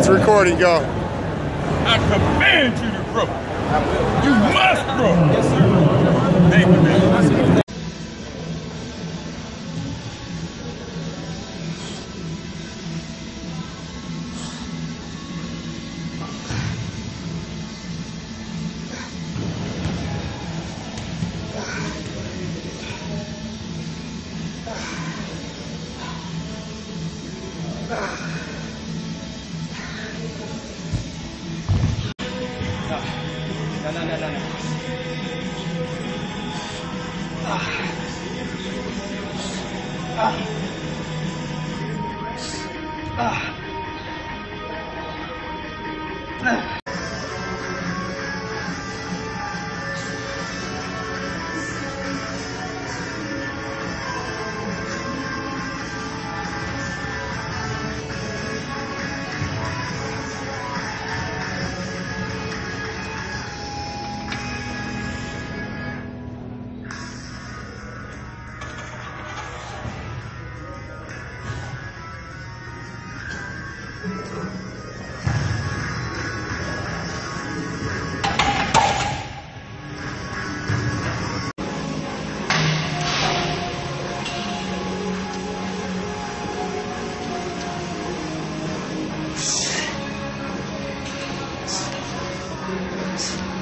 It's recording. Go. I command you to grow. You must grow. Yes, sir. Thank you, man. No, no, no, no, no. Ah. Ah. Ah. Ah. words.